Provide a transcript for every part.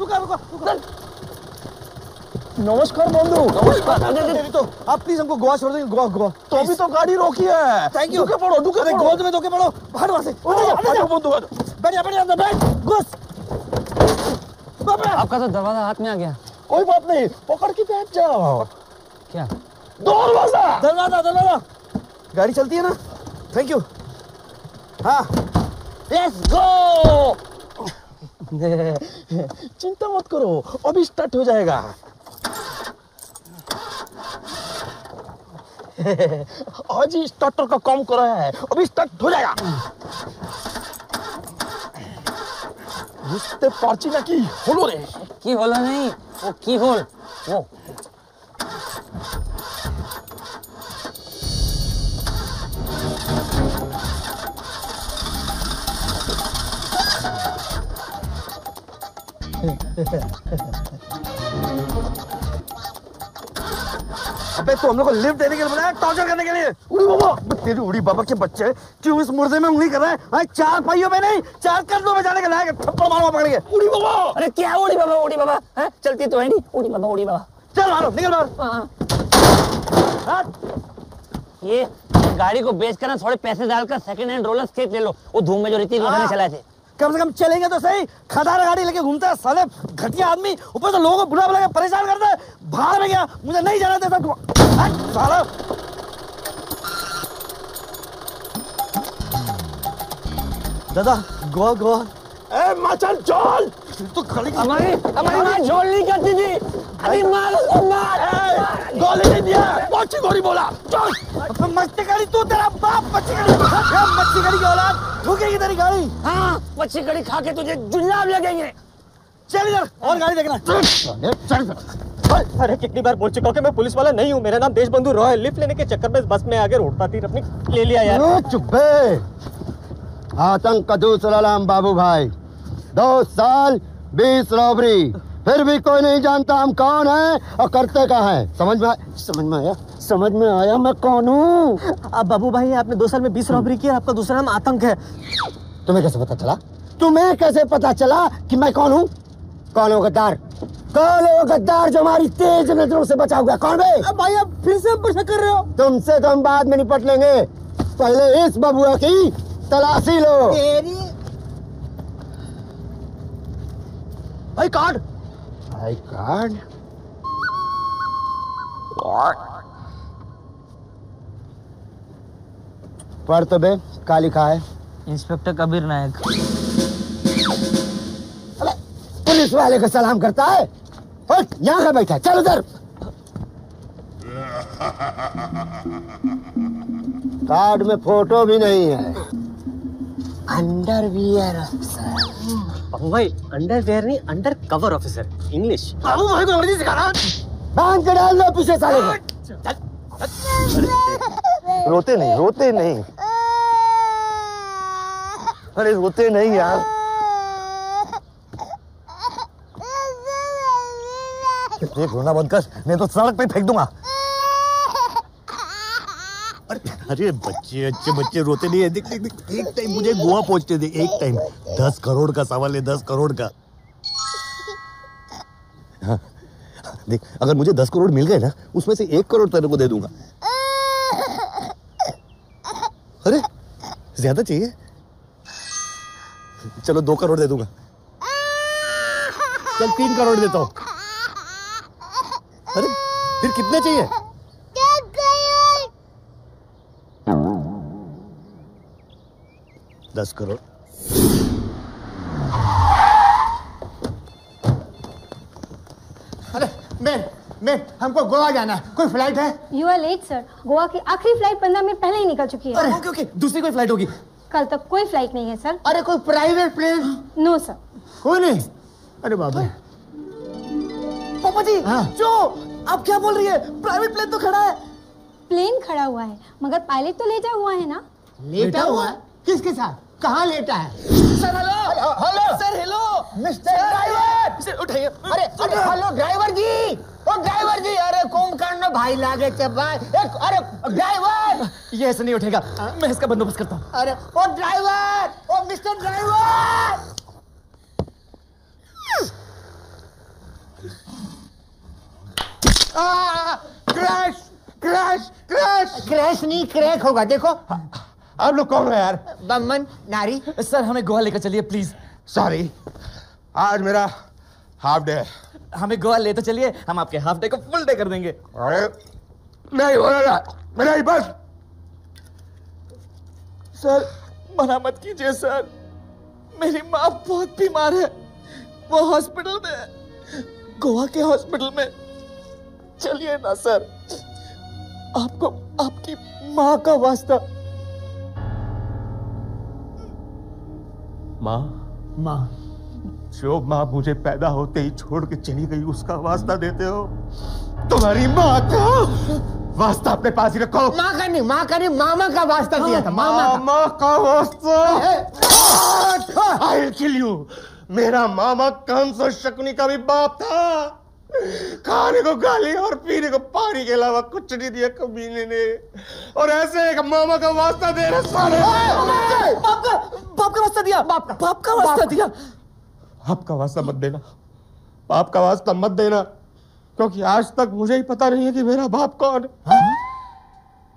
नमस्कार बंधु। नमस्कार। तो आप प्लीज़ हमको गोवा छोड़ देंगे गोवा गोवा। तो अभी तो गाड़ी रोकी है। थैंक यू पड़ो डुके पड़ो। गोद में धोके पड़ो। बाहर वहाँ से। हटो बंधु बैठ जा बैठ जा अंदर बैठ। घुस। आपका तो दरवाज़ा हाथ में आ गया। कोई बात नहीं पकड़ के बैठ जाओ। क्या? दरवाज़ा दरवाज़ा दरवाज़ा। गाड़ी चलती है ना? थैंक यू हाँ। लेट्स गो चिंता मत करो अभी स्टार्ट हो जाएगा आज ही स्टार्टर का काम कर रहा है अभी स्टार्ट हो जाएगा বুঝতে পারছি না কি হলো রে কি হলো নেই ও কি হল ও अबे तू हम लोग को लिफ्ट देने के लिए बुलाया टॉर्चर करने के लिए। उड़ी बाबा तेरी उड़ी बाबा के बच्चे क्यों इस मुर्दे में उंगली कर रहा है? हाँ, चार पाइयों में नहीं चार कंधों में जाने के लायक थप्पड़ मारो पकड़ के। उड़ी बाबा। अरे क्या उड़ी बाबा उड़ी बाबा? हैं? चलती तो है नहीं। उड़ी बाबा उड़ी बाबा। चल मारो निकल मारो। हाँ। हाँ, ये गाड़ी को बेच कर ना थोड़े पैसे डालकर सेकंड हैंड रोलर स्केट ले लो। वो धूम में जो रोशन चलाए थे। कम से कम चलेंगे तो सही। खदार गाड़ी लेके घूमता है साले घटिया आदमी। ऊपर से लोगों को बुला बुला के परेशान करता है। बाहर में गया मुझे नहीं जाना देता। तू साला। दादा गोवा गोवा। ए मचल चल। तू खड़ी हमारी हमारी माँ झोल नहीं करती थी। अभी मार मार। गोली नहीं दिया मच्छी गोली बोला चल मच्छी गाड़ी तू तेरा बाप मच्छी गाड़ी ये मच्छी गाड़ी की औलाद ठुकेगी तेरी गाड़ी हाँ मच्छी कड़ी खा के तुझे जुल्लाब लगेंगे चल इधर और गाड़ी देखना चल चल अरे कितनी बार बोल चुका हूँ कि मैं पुलिस वाला नहीं हूँ। मेरा नाम देशबंधु रॉय। लिफ्ट लेने के चक्कर में बस में आगे रोड पाती अपनी ले लिया यार। चुप आतंक का दूसरा नाम बाबू भाई। दो साल बीस रॉबरी। फिर भी कोई नहीं जानता हम कौन है और करते क्या है। समझ में आया समझ में आया? समझ में आया मैं कौन हूँ? अब बाबू भाई आपने दो साल में बीस रॉबरी की आपका दूसरा नाम आतंक है। तुम्हें कैसे पता चला? तुम्हें कैसे पता चला कि मैं कौन हूँ? कौन हो गद्दार? कौन है गद्दार जो हमारी तेज नज़रों से बचा हुआ कौन बे अब भाई आप फिर से हम पर शक कर रहे हो। तुमसे तो हम बाद में निपट लेंगे। पहले इस बबुआ की तलाशी लो। भाई कार्ड आई कार्ड पढ़ तो बे का लिखा है? इंस्पेक्टर कबीर नायक। अबे, पुलिस वाले को सलाम करता है? हट यहाँ का बैठा है, चल उधर। कार्ड में फ़ोटो भी नहीं है। अंडरवियर अफसर बाबू भाई अंडरवेयर नहीं अंडर कवर ऑफिसर इंग्लिश बाबू भाई को अंग्रेज़ी सिखाना बाँध के डाल दो पीछे साले को। रोते नहीं रोते नहीं। अरे रोते नहीं यार। ये रोना बंद कर नहीं तो सड़क पे फेंक दूँगा। अरे बच्चे अच्छे बच्चे रोते नहीं है। देख देख देख एक टाइम मुझे गोवा पहुँचते थे एक टाइम दस करोड़ का सवाल है दस करोड़ का। हाँ, देख अगर मुझे दस करोड़ मिल गए ना उसमें से एक करोड़ तेरे को दे दूँगा। अरे ज़्यादा चाहिए? चलो दो करोड़ दे दूँगा। चल तीन करोड़ देता हूँ। अरे फिर कितने चाहिए? दस करोड़। अरे मैं मैं हमको गोवा जाना है। कोई फ़्लाइट है? You are late sir Goa की आखिरी फ़्लाइट पंद्रह मिनट पहले ही निकल चुकी है। ओके ओके दूसरी कोई फ़्लाइट होगी? कल तक कोई फ़्लाइट नहीं है सर अरे कोई प्राइवेट प्लेन नो सर कोई नहीं। अरे बाबा पापा जी हाँ। जो आप क्या बोल रही है? प्राइवेट प्लेन तो खड़ा है। प्लेन खड़ा हुआ है मगर पायलट तो लेटा हुआ है ना? लेटा हुआ है? किसके साथ? कहाँ लेटा है? Sir hello hello sir hello mister driver sir उठाइए। अरे अरे हेलो ड्राइवर जी! ओ ड्राइवर जी अरे कुंभकर्ण भाई लागे चे भाई। एक अरे ड्राइवर ये ऐसे नहीं उठेगा। हाँ। मैं इसका बंदोबस्त करता हूँ। अरे ओ ड्राइवर ओ मिस्टर ड्राइवर आ, क्रैश क्रैश क्रैश क्रैश नहीं क्रैक होगा देखो। हाँ। आप लोग कौन हो यार? बमन नारी। सर हमें गोवा लेकर चलिए प्लीज़ सॉरी आज मेरा हाफ़ डे हमें गोवा ले तो चलिए हम आपके हाफ़ डे को फुल डे कर देंगे। अरे नहीं हो रहा मेरा ही बस। सर मना मत कीजिए सर। मेरी माँ बहुत बीमार है। वो हॉस्पिटल में गोवा के हॉस्पिटल में। चलिए ना सर। आपको आपकी माँ का वास्ता माँ। माँ। जो माँ मुझे पैदा होते ही छोड़ के चली गई उसका वास्ता देते हो। तुम्हारी माँ का वास्ता अपने पास ही रखो। माँ का नहीं माँ का नहीं मामा का वास्ता दिया था मामा का। मामा का वास्ता? I kill you. मेरा मामा कंस और शकुनी का भी बाप था। खाने को गाली और पीने को पानी के अलावा कुछ नहीं दिया कमीने ने। और ऐसे एक मामा का वास्ता दे रहे सारे बाप का बाप का वास्ता दिया। बाप का बाप का वास्ता दिया। बाप का वास्ता मत देना। बाप का वास्ता मत देना। क्योंकि आज तक मुझे ही पता नहीं है कि मेरा बाप कौन है।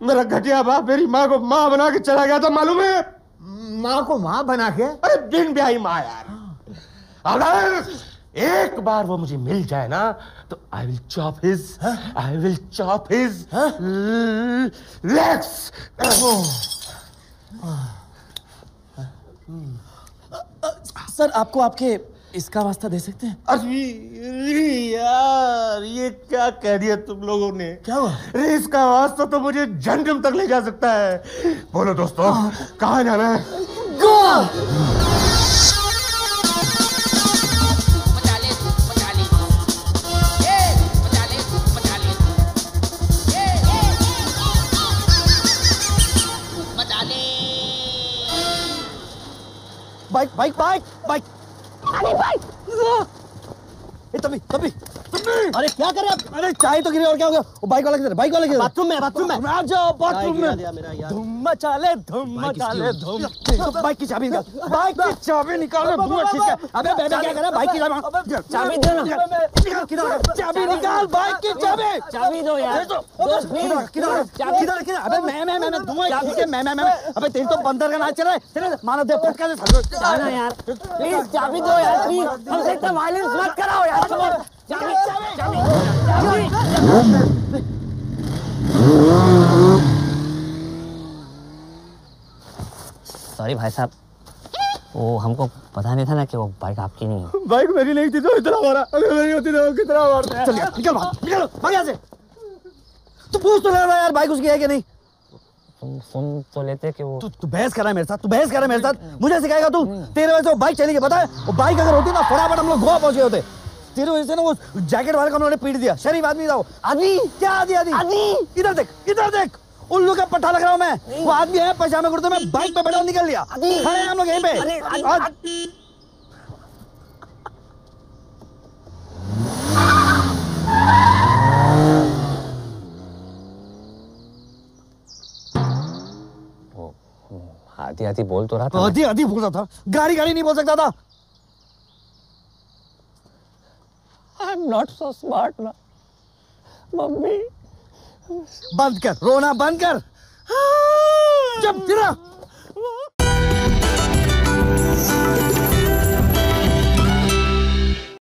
मेरा घटिया बाप मेरी माँ को माँ बना के चला गया था मालूम है? माँ को माँ बना के? अरे बिन ब्याही माँ यार। अगर एक बार वो मुझे मिल जाए ना तो I will chop his I will chop his legs sir आपको आपके इसका वास्ता दे सकते हैं? अरे यार ये क्या कह दिया तुम लोगों ने? क्या हुआ? अरे इसका वास्ता तो मुझे जन्म तक ले जा सकता है। बोलो दोस्तों कहा जाना है? Medali, bike bike bike bike अरे बाइक ए तभी तभी अरे क्या करे आप अरे चाय तो गिरी और क्या हो गया? वो बाइक वाला किधर? बाइक वाला किधर? बाथरूम में बाथरूम में। आ जाओ बाथरूम में। धूम मचा ले धूम मचा ले धूम। बाइक की चाबी निकाल। बाइक की चाबी निकाल धुआँ खींच के अबे बेबे क्या कर रहा है? बाइक की चाबी चाबी दो ना। किधर चाबी निकाल बाइक की चाबी। चाबी दो यार। दोस्त किधर किधर किधर अबे मैं मैं मैं धुआँ खींच के मैं मैं मैं अबे तेरी तो बंदर का नाच चल रहा है। चले मानव देव पटका दे जाना यार। प्लीज़ चाबी दो यार प्लीज़ हमसे इतना वायलेंस मत कराओ यार. चाबी चाबी चाबी सॉरी भाई साहब। वो हमको पता नहीं था ना कि वो बाइक आपकी नहीं है। बाइक मेरी नहीं थी तो इतना मारा। अगर मेरी होती तो कितना मारता चल निकल बाहर निकल भाग यहाँ से। तू पूछ तो ले रहा यार बाइक उसकी है कि नहीं? तुम सुन तो लेते कि वो तू तू बहस कर रहा है मेरे साथ तू बहस कर रहा है मेरे साथ। मुझे सिखाएगा तू तेरे वजह से वो बाइक चली गई। पता है वो बाइक अगर होती ना फटाफट हम लोग गोवा पहुँच गए होते। तेरे वजह से ना वो जैकेट वाले को उन्होंने पीट दिया। शरीफ आदमी था वो। आदमी? क्या आदमी आदमी? आदमी? इधर देख इधर देख। उल्लू का पट्टा लग रहा हूँ मैं। वो आदमी है पजामे कुर्ते में बाइक पे बैठा निकल लिया। खड़े हैं हम लोग यहीं पे। और- आधी आधी बोल तो रहा था आधी आधी बोल रहा था। गाड़ी गाड़ी नहीं बोल सकता था। I am not so smart ना मम्मी बंद कर रोना बंद कर। जब गिरा